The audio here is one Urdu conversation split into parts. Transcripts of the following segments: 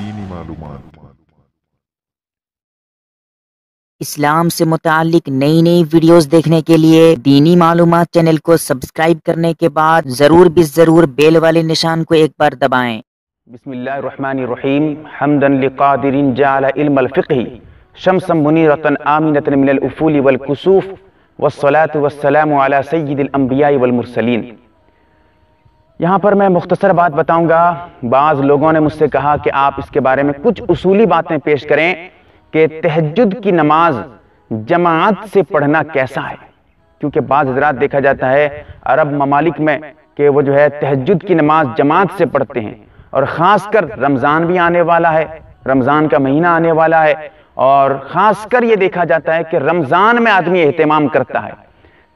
دینی معلومات۔ اسلام سے متعلق نئی نئی ویڈیوز دیکھنے کے لیے دینی معلومات چینل کو سبسکرائب کرنے کے بعد ضرور بھی ضرور بیل والے نشان کو ایک بار دبائیں۔ بسم اللہ الرحمن الرحیم۔ حمدا لقادر جعل علم الفقہ شمسا منیرتا آمنتا من الافول والکسوف والصلاة والسلام على سید الانبیاء والمرسلین۔ یہاں پر میں مختصر بات بتاؤں گا۔ بعض لوگوں نے مجھ سے کہا کہ آپ اس کے بارے میں کچھ اصولی باتیں پیش کریں کہ تہجد کی نماز جماعت سے پڑھنا کیسا ہے۔ کیونکہ بعض حضرات دیکھا جاتا ہے عرب ممالک میں کہ وہ جو ہے تہجد کی نماز جماعت سے پڑھتے ہیں۔ اور خاص کر رمضان بھی آنے والا ہے۔ رمضان کا مہینہ آنے والا ہے۔ اور خاص کر یہ دیکھا جاتا ہے کہ رمضان میں آدمی اہتمام کرتا ہے۔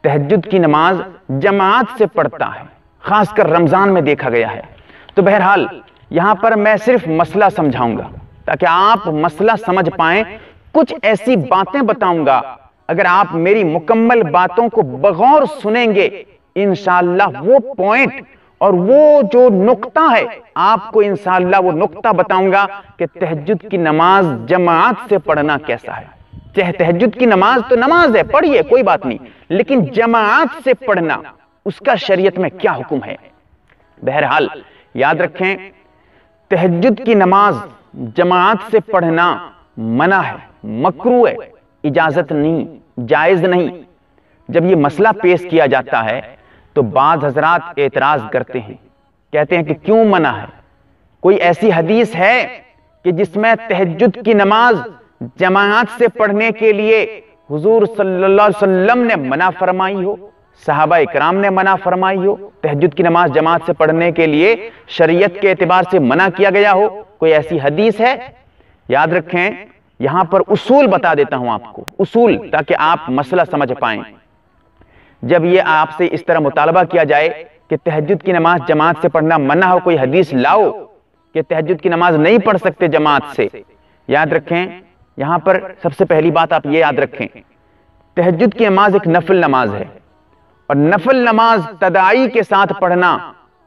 تہجد کی نماز جماعت سے پڑھتا ہے۔ خاص کر رمضان میں دیکھا گیا ہے۔ تو بہرحال یہاں پر میں صرف مسئلہ سمجھاؤں گا تاکہ آپ مسئلہ سمجھ پائیں۔ کچھ ایسی باتیں بتاؤں گا۔ اگر آپ میری مکمل باتوں کو بغور سنیں گے، انشاءاللہ وہ پوائنٹ اور وہ جو نقطہ ہے، آپ کو انشاءاللہ وہ نقطہ بتاؤں گا کہ تہجد کی نماز جماعت سے پڑھنا کیسا ہے۔ چاہے تہجد کی نماز تو نماز ہے، پڑھیے، کوئی بات نہیں۔ لیکن جماعت سے پڑھنا۔ اس کا شریعت میں کیا حکم ہے؟ بہرحال، یاد رکھیں، تہجد کی نماز جماعت سے پڑھنا منع ہے مکرو ہے، اجازت نہیں، جائز نہیں۔ جب یہ مسئلہ پیش کیا جاتا ہے، تو بعض حضرات اعتراض کرتے ہیں، کہتے ہیں کہ کیوں منع ہے؟ کوئی ایسی حدیث ہے کہ جس میں تہجد کی نماز جماعت سے پڑھنے کے لیے حضور صلی اللہ علیہ وسلم نے منع فرمائی ہو؟ صحابہ اکرام نے منع فرمائی ہو، تہجد کی نماز جماعت سے پڑھنے کے لیے شریعت کے اعتبار سے منع کیا گیا ہو۔ کوئی ایسی حدیث ہے؟ یاد رکھیں، یہاں پر اصول بتا دیتا ہوں آپ کو۔ اصول، تاکہ آپ مسئلہ سمجھ پائیں۔ جب یہ آپ سے اس طرح مطالبہ کیا جائے کہ تہجد کی نماز جماعت سے پڑھنا منع ہو، کوئی حدیث لاؤ کہ تہجد کی نماز نہیں پڑھ سکتے جماعت سے۔ یاد رکھیں، یہاں پر سب سے پہلی بات آپ یہ یاد رکھیں۔ تہجد کی نماز ایک نفل نماز ہے۔ اور نفل نماز تدائی کے ساتھ پڑھنا،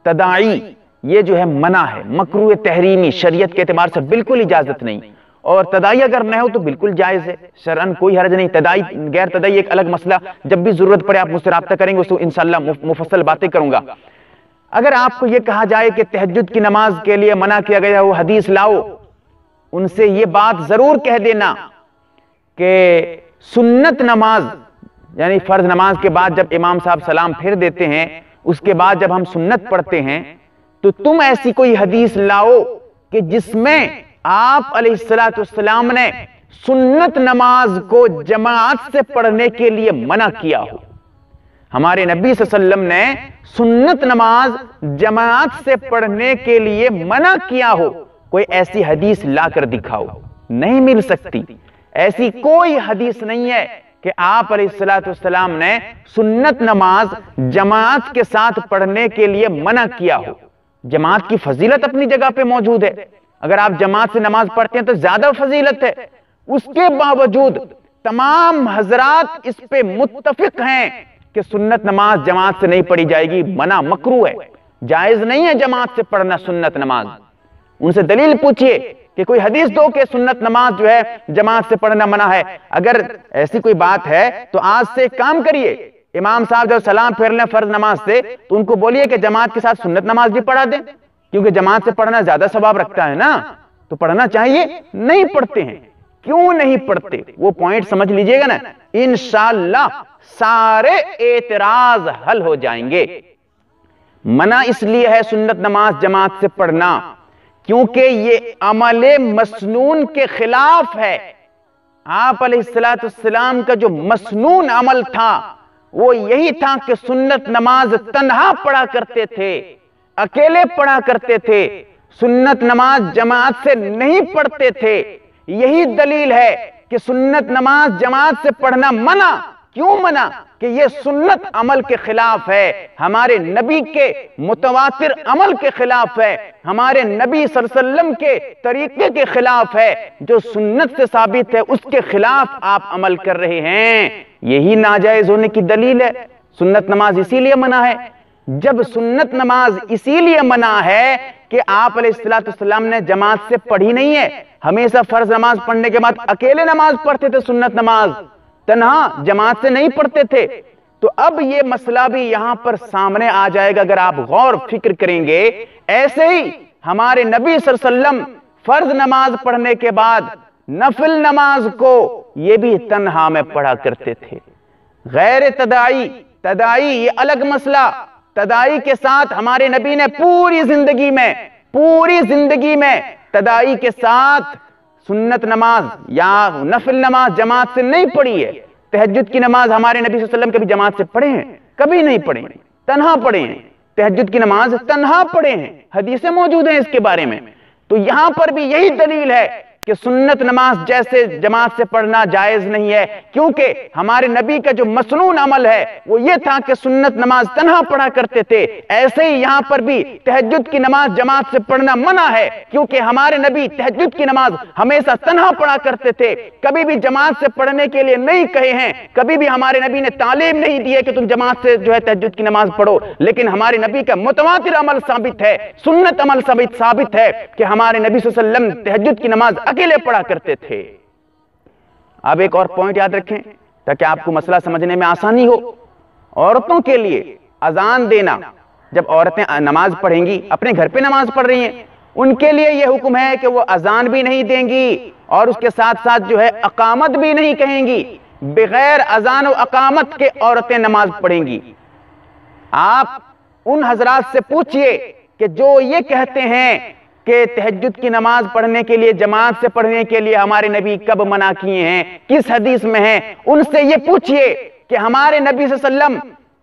تدائی یہ جو ہے منع ہے مکروع تحریمی شریعت کے اعتبار سے بالکل اجازت نہیں۔ اور تدائی اگر نہ ہو تو بالکل جائز ہے۔ شرعن کوئی حرج نہیں، تدائی، غیر تدائی ایک الگ مسئلہ۔ جب بھی ضرورت پڑے آپ مجھ سے رابطہ کریں گے، اس کو انشاءاللہ مفصل باتیں کروں گا۔ اگر آپ کو یہ کہا جائے کہ تہجد کی نماز کے لیے منع کیا گیا وہ حدیث لاؤ، ان سے یہ بات ضرور کہہ دینا کہ سنت نماز یعنی فرض نماز کے بعد جب امام صاحب سلام پھر دیتے ہیں، اس کے بعد جب ہم سنت پڑھتے ہیں، تو تم ایسی کوئی حدیث لاؤ کہ جس میں آپ علیہ السلام نے سنت نماز کو جماعت سے پڑھنے کے لیے منع کیا ہو۔ ہمارے نبی صلی اللہ علیہ وسلم نے سنت نماز جماعت سے پڑھنے کے لیے منع کیا ہو۔ کوئی ایسی حدیث لا کر دکھاؤ، نہیں مل سکتی۔ ایسی کوئی حدیث نہیں ہے کہ آپ علیہ السلام نے سنت نماز جماعت کے ساتھ پڑھنے کے لیے منع کیا ہو۔ جماعت کی فضیلت اپنی جگہ پہ موجود ہے۔ اگر آپ جماعت سے نماز پڑھتے ہیں تو زیادہ فضیلت ہے۔ اس کے باوجود تمام حضرات اس پہ متفق ہیں کہ سنت نماز جماعت سے نہیں پڑھی جائے گی، منع مکرو ہے۔ جائز نہیں ہے جماعت سے پڑھنا سنت نماز۔ ان سے دلیل پوچھئے کہ کوئی حدیث دو کہ سنت نماز جو ہے جماعت سے پڑھنا منع ہے۔ اگر ایسی کوئی بات ہے تو آج سے کام کریے۔ امام صاحب جب سلام پھر لیں فرض نماز سے تو ان کو بولیے کہ جماعت کے ساتھ سنت نماز بھی پڑھا دیں۔ کیونکہ جماعت سے پڑھنا زیادہ ثواب رکھتا ہے نا۔ تو پڑھنا چاہیے۔ نہیں پڑھتے ہیں۔ کیوں نہیں پڑھتے؟ وہ پوائنٹ سمجھ لیجیے گا نا۔ انشاءاللہ سارے اعتراض حل ہو جائیں گے۔ منع اس لیے ہے سنت نماز جماعت سے پڑھنا۔ کیونکہ یہ عمل مسنون کے خلاف ہے۔ آپ علیہ السلام کا جو مسنون عمل تھا، وہ یہی تھا کہ سنت نماز تنہا پڑھا کرتے تھے، اکیلے پڑھا کرتے تھے، سنت نماز جماعت سے نہیں پڑھتے تھے۔ یہی دلیل ہے کہ سنت نماز جماعت سے پڑھنا منع کیوں منع کہ یہ سنت عمل کے خلاف ہے، ہمارے نبی کے متواتر عمل کے خلاف ہے، ہمارے نبی صلی اللہ علیہ وسلم کے طریقے کے خلاف ہے، جو سنت سے ثابت ہے، اس کے خلاف آپ عمل کر رہے ہیں۔ یہی ناجائز ہونے کی دلیل ہے۔ سنت نماز اسی لیے منع ہے۔ جب سنت نماز اسی لیے منع ہے کہ آپ علیہ السلام نے جماعت سے پڑھی نہیں ہے، ہمیشہ فرض نماز پڑھنے کے بعد اکیلے نماز پڑھتے تھے سنت نماز۔ تنہا جماعت سے نہیں پڑھتے تھے۔ تو اب یہ مسئلہ بھی یہاں پر سامنے آ جائے گا۔ اگر آپ غور فکر کریں گے، ایسے ہی ہمارے نبی صلی اللہ علیہ وسلم فرض نماز پڑھنے کے بعد نفل نماز کو یہ بھی تنہا میں پڑھا کرتے تھے۔ غیر تدائی تدائی یہ الگ مسئلہ۔ تدائی کے ساتھ ہمارے نبی نے پوری زندگی میں، پوری زندگی میں تدائی کے ساتھ سنت نماز یا نفل نماز جماعت سے نہیں پڑھی ہے۔ تہجد کی نماز ہمارے نبی صلی اللہ علیہ وسلم کبھی جماعت سے پڑھے ہیں۔ کبھی نہیں پڑھے ہیں۔ تنہا پڑھے ہیں۔ تہجد کی نماز تنہا پڑھے ہیں۔ حدیثیں موجود ہیں اس کے بارے میں۔ تو یہاں پر بھی یہی دلیل ہے کہ سنت نماز جیسے جماعت سے پڑھنا جائز نہیں ہے، کیونکہ ہمارے نبی کا جو مسنون عمل ہے، وہ یہ تھا کہ سنت نماز تنہا پڑھا کرتے تھے۔ ایسے ہی یہاں پر بھی تہجد کی نماز جماعت سے پڑھنا منع ہے، کیونکہ ہمارے نبی تہجد کی نماز ہمیشہ تنہا پڑھا کرتے تھے۔ کبھی بھی جماعت سے پڑھنے کے لیے نہیں کہے ہیں، کبھی بھی ہمارے نبی نے تعلیم نہیں دی ہے کہ تم جماعت سے جو ہے تہجد کی نماز پڑھو۔ لیکن ہمارے نبی کا متواتر عمل ثابت ہے، سنت عمل ثابت ہے کہ ہمارے نبی صلی اللہ علیہ وسلم تہجد کی نماز اکیلے پڑھا کرتے تھے۔ اب ایک اور پوائنٹ یاد رکھیں، تاکہ آپ کو مسئلہ سمجھنے میں آسانی ہو۔ عورتوں کے لیے اذان دینا، جب عورتیں نماز پڑھیں گی، اپنے گھر پہ نماز پڑھ رہی ہیں، ان کے لیے یہ حکم ہے کہ وہ اذان بھی نہیں دیں گی اور اس کے ساتھ ساتھ جو ہے اقامت بھی نہیں کہیں گی۔ بغیر اذان و اقامت کے عورتیں نماز پڑھیں گی۔ آپ ان حضرات سے پوچھئے کہ جو یہ کہتے ہیں کہ تہجد کی نماز پڑھنے کے لیے، جماعت سے پڑھنے کے لیے ہمارے نبی کب منع کیے ہیں؟ کس حدیث میں ہیں؟ ان سے یہ پوچھئے کہ ہمارے نبی صلی اللہ علیہ وسلم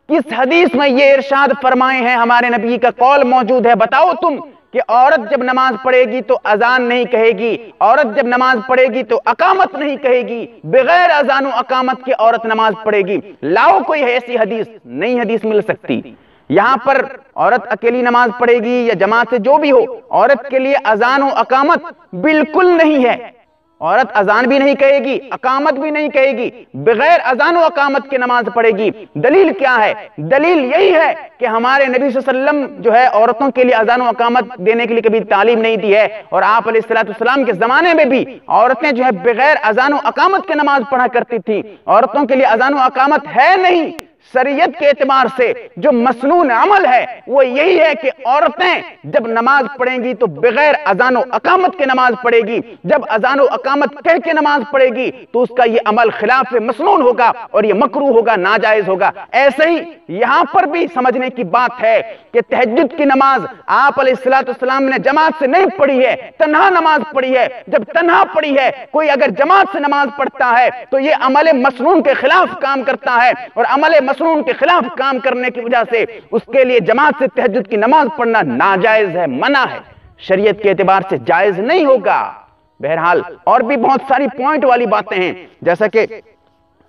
کس حدیث میں یہ ارشاد فرمائے ہیں؟ ہمارے نبی کا قول موجود ہے۔ بتاؤ تم کہ عورت جب نماز پڑھے گی تو اذان نہیں کہے گی، عورت جب نماز پڑھے گی تو اقامت نہیں کہے گی، بغیر اذان و اقامت کے عورت نماز پڑھے گی۔ لاؤ کوئی ایسی حدیث نہیں حدیث مل سکتی۔ یہاں پر عورت اکیلی نماز پڑھے گی یا جماعت سے جو بھی ہو، عورت کے لیے اذان و اقامت بالکل نہیں ہے۔ عورت اذان بھی نہیں کہے گی، اقامت بھی نہیں کہے گی، بغیر اذان و اقامت کی نماز پڑھے گی۔ دلیل کیا ہے؟ دلیل یہی ہے کہ ہمارے نبی صلی اللہ علیہ وسلم جو ہے عورتوں کے لیے اذان و اقامت دینے کے لیے کبھی تعلیم نہیں دی ہے۔ اور آپ علیہ السلام کے زمانے میں بھی عورتیں جو ہے بغیر اذان و اقامت کے نماز پڑھا کرتی تھی عورتوں کے لیے اذان و اقامت ہے نہیں۔ شریعت کے اعتبار سے جو مسنون عمل ہے، وہ یہی ہے کہ عورتیں جب نماز پڑھیں گی تو بغیر ازان و اقامت کے نماز پڑھے گی۔ جب ازان و اقامت کہہ کے نماز پڑھے گی تو اس کا یہ عمل خلاف مسنون ہوگا اور یہ مکرو ہوگا، ناجائز ہوگا۔ ایسے ہی یہاں پر بھی سمجھنے کی بات ہے کہ تہجد کی نماز آپ علیہ السلام نے جماعت سے نہیں پڑھی ہے، تنہا نماز پڑھی ہے۔ جب تنہا پڑھی ہے، کوئی اگر جماعت سے نماز پڑھتا ہے تو یہ عمل مسنون کے خلاف کام کرتا ہے اور عمل مسنون مسنون کے خلاف کام کرنے کی وجہ سے اس کے لیے جماعت سے تحجد کی نماز پڑھنا ناجائز ہے، منع ہے۔ شریعت کے اعتبار سے جائز نہیں ہوگا۔ بہرحال اور بھی بہت ساری پوائنٹ والی باتیں ہیں، جیسا کہ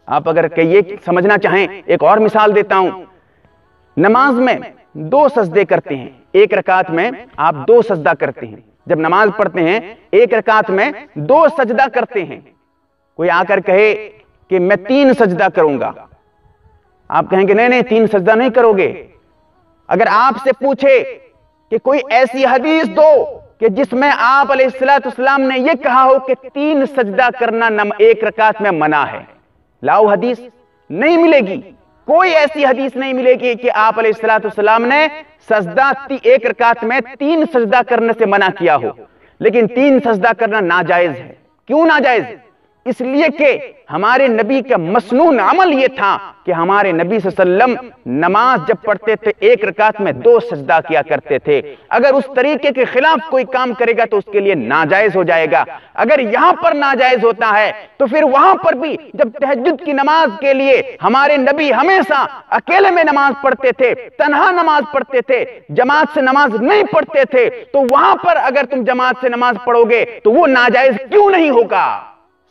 آپ اگر کہ یہ سمجھنا چاہیں، ایک اور مثال دیتا ہوں۔ نماز میں دو سجدے کرتے ہیں۔ ایک رکعت میں آپ دو سجدہ کرتے ہیں۔ جب نماز پڑھتے ہیں، ایک رکعت میں دو سجدہ کرتے ہیں۔ کوئی آ کر کہے کہ میں تین سجدہ کروں گا۔ آپ کہیں گے نہیں نہیں، تین سجدہ نہیں کرو گے۔ اگر آپ سے پوچھے کہ کوئی ایسی حدیث دو کہ جس میں آپ علیہ السلام نے یہ کہا ہو کہ تین سجدہ کرنا ایک رکعت میں منع ہے، لاؤ حدیث نہیں ملے گی۔ کوئی ایسی حدیث نہیں ملے گی کہ آپ علیہ السلام نے سجدہ ایک رکعت میں تین سجدہ کرنے سے منع کیا ہو۔ لیکن تین سجدہ کرنا ناجائز ہے۔ کیوں ناجائز؟ اس لیے کہ ہمارے نبی کا مسنون عمل یہ تھا کہ ہمارے نبی صلی اللہ علیہ وسلم نماز جب پڑھتے تھے ایک رکعت میں دو سجدہ کیا کرتے تھے۔ اگر اس طریقے کے خلاف کوئی کام کرے گا تو اس کے لیے ناجائز ہو جائے گا۔ اگر یہاں پر ناجائز ہوتا ہے تو پھر وہاں پر بھی جب تہجد کی نماز کے لیے ہمارے نبی ہمیشہ اکیلے میں نماز پڑھتے تھے، تنہا نماز پڑھتے تھے، جماعت سے نماز نہیں پڑھتے تھے، تو وہاں پر اگر تم جماعت سے نماز پڑھو گے تو وہ ناجائز کیوں نہیں ہوگا؟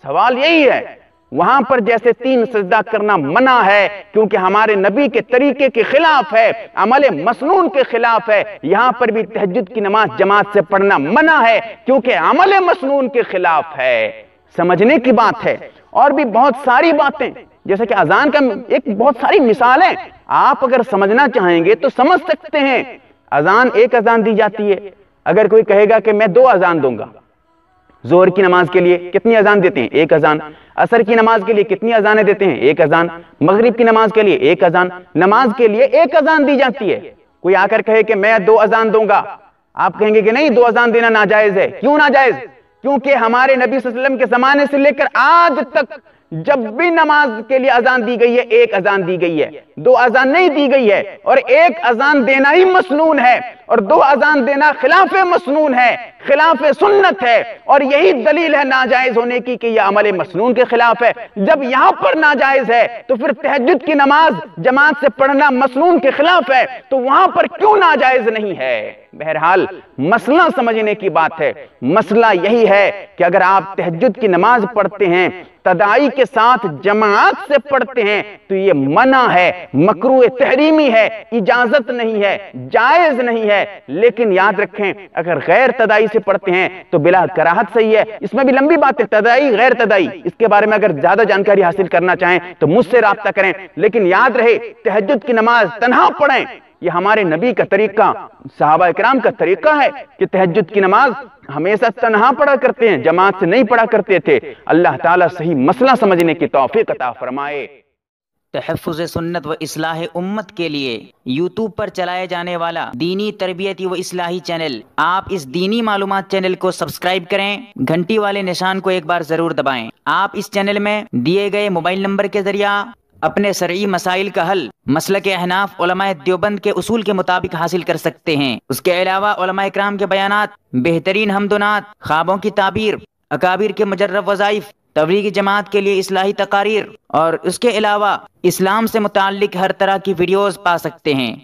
سوال یہی ہے، وہاں پر جیسے تین سجدہ کرنا منع ہے، کیونکہ ہمارے نبی کے طریقے کے خلاف ہے، عمل مسنون کے خلاف ہے، یہاں پر بھی تہجد کی نماز جماعت سے پڑھنا منع ہے، کیونکہ عمل مسنون کے خلاف ہے۔ سمجھنے کی بات ہے۔ اور بھی بہت ساری باتیں، جیسے کہ اذان کا ایک بہت ساری مثالیں آپ اگر سمجھنا چاہیں گے تو سمجھ سکتے ہیں۔ اذان ایک اذان دی جاتی ہے۔ اگر کوئی کہے گا کہ میں دو اذان دوں گا۔ زور کی نماز کے لیے کتنی اذان دیتے ہیں؟ ایک اذان۔ اثر کی نماز کے لیے کتنی اذانیں دیتے ہیں؟ ایک اذان۔ مغرب کی نماز کے لیے ایک اذان۔ نماز کے لیے ایک اذان دی جاتی ہے۔ کوئی آ کر کہے کہ میں دو اذان دوں گا۔ آپ کہیں گے کہ نہیں، دو اذان دینا ناجائز ہے۔ کیوں ناجائز؟ کیونکہ ہمارے نبی صلی اللہ علیہ وسلم کے زمانے سے لے کر آج تک جب بھی نماز کے لیے اذان دی گئی ہے، ایک اذان دی گئی ہے۔ دو اذان نہیں دی گئی ہے اور ایک اذان دینا ہی مسنون ہے۔ اور دو اذان دینا خلاف مسنون ہے، خلاف سنت ہے۔ اور یہی دلیل ہے ناجائز ہونے کی کہ یہ عمل مسنون کے خلاف ہے۔ جب یہاں پر ناجائز ہے، تو پھر تہجد کی نماز جماعت سے پڑھنا مسنون کے خلاف ہے۔ تو وہاں پر کیوں ناجائز نہیں ہے؟ بہرحال، مسئلہ سمجھنے کی بات ہے۔ مسئلہ یہی ہے کہ اگر آپ تہجد کی نماز پڑھتے ہیں، تدائی کے ساتھ جماعت سے پڑھتے ہیں، تو یہ منع ہے مکروع تحریمی ہے، اجازت نہیں ہے، جائز نہیں ہے۔ ہے۔ لیکن یاد رکھیں، اگر غیر تدائی سے پڑھتے ہیں تو بلا کراہت صحیح ہے۔ اس میں بھی لمبی بات ہے، تدائی، غیر تدائی۔ اس کے بارے میں اگر زیادہ جانکاری حاصل کرنا چاہیں تو مجھ سے رابطہ کریں۔ لیکن یاد رہے، تہجد کی نماز تنہا پڑھیں۔ یہ ہمارے نبی کا طریقہ، صحابہ اکرام کا طریقہ ہے کہ تہجد کی نماز ہمیشہ تنہا پڑھا کرتے ہیں، جماعت سے نہیں پڑھا کرتے تھے۔ اللہ تعالیٰ صحیح مسئلہ سمجھنے کی توفیق عطا فرمائے۔ تحفظ سنت و اصلاح امت کے لیے یوٹیوب پر چلائے جانے والا دینی تربیتی و اصلاحی چینل آپ اس دینی معلومات چینل کو سبسکرائب کریں، گھنٹی والے نشان کو ایک بار ضرور دبائیں۔ آپ اس چینل میں دیے گئے موبائل نمبر کے ذریعہ اپنے سرعی مسائل کا حل مسئلہ کے احناف، علماء دیوبند کے اصول کے مطابق حاصل کر سکتے ہیں۔ اس کے علاوہ علماء اکرام کے بیانات، بہترین حمدنات خوابوں کی تعبیر، اکابر کے مجرب وظائف تبلیغی جماعت کے لیے اصلاحی تقاریر اور اس کے علاوہ اسلام سے متعلق ہر طرح کی ویڈیوز پا سکتے ہیں۔